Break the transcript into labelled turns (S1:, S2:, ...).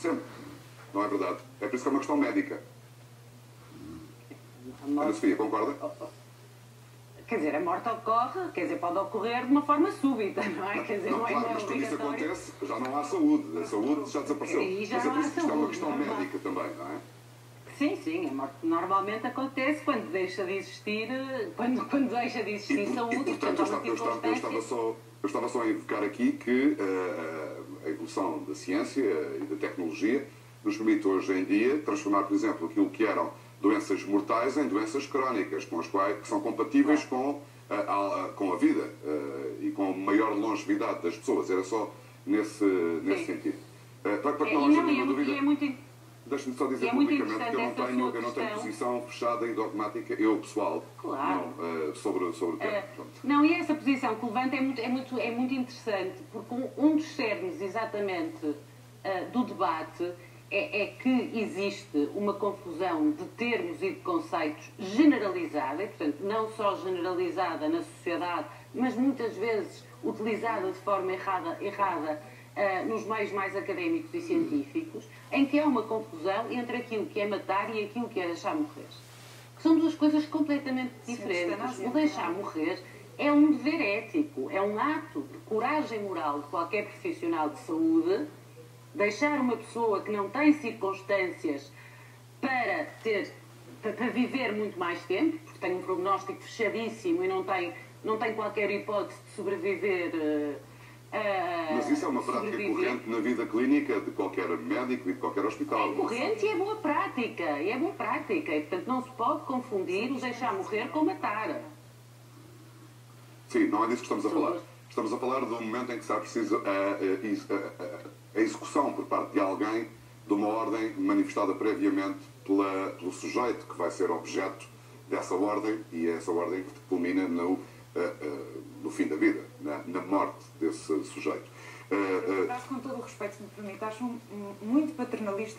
S1: Sempre. Não é verdade? É por isso que é uma questão médica.
S2: A
S1: Ana
S2: morte,
S1: Sofia, concorda?
S2: quer dizer, a morte ocorre, quer dizer, pode ocorrer de uma forma súbita, não é? Quer dizer,
S1: Não,
S2: não, é,
S1: claro,
S2: é
S1: mas quando isso acontece, já não há saúde. A saúde já desapareceu.
S2: E já
S1: mas é
S2: não
S1: por
S2: há
S1: isso que isto é uma questão
S2: não há.
S1: médica também, não é?
S2: Sim, sim, a morte normalmente acontece quando deixa de existir, quando, quando deixa de
S1: E,
S2: existir
S1: por-
S2: saúde,
S1: e, portanto, eu estava, eu, estava, eu, estava só, eu estava só a invocar aqui que eh, a evolução da ciência e da tecnologia nos permite hoje em dia transformar, por exemplo, aquilo que eram doenças mortais em doenças crónicas, com as quais, que são compatíveis com, a, a- a- com a vida eh, e com a maior longevidade das pessoas. Era só nesse, nesse
S2: Sim.
S1: sentido. Eh, para, para
S2: É,
S1: não
S2: é,
S1: dúvida.
S2: é muito.
S1: Deixe-me só dizer
S2: é
S1: publicamente que eu não tenho, eu não tenho posição fechada e dogmática, eu pessoal,
S2: Claro.
S1: não, eh, sobre, sobre o tema. Pronto.
S2: não, e essa posição que levanta é muito, é muito, é muito interessante, porque um, um dos cernes exatamente eh, do debate é, é que existe uma confusão de termos e de conceitos generalizada, e, portanto, não só generalizada na sociedade, mas muitas vezes utilizada de forma errada, errada eh, nos meios mais académicos e científicos, em que há uma confusão entre aquilo que é matar e aquilo que é deixar morrer. Que são duas coisas completamente diferentes. O deixar morrer é um dever ético, é um ato de coragem moral de qualquer profissional de saúde. Deixar uma pessoa que não tem circunstâncias para ter para viver muito mais tempo, porque tem um prognóstico fechadíssimo e não tem, não tem qualquer hipótese de sobreviver. eh, a-
S1: Mas isso é uma prática
S2: sobreviver.
S1: corrente na vida clínica de qualquer médico e de qualquer hospital.
S2: É corrente e é boa prática. E é boa prática. E, portanto, não se pode confundir o deixar morrer com matar.
S1: Sim, não é disso que estamos a falar. Estamos a falar do momento em que será preciso a, a- is- a- a- a execução por parte de alguém de uma ordem manifestada previamente pela, pelo sujeito que vai ser objeto dessa ordem e essa ordem que culmina no, eh, eh, no fim da vida, na, na morte desse sujeito. Eh,
S3: Mas, com todo o respeito, se me permite, acho muito paternalista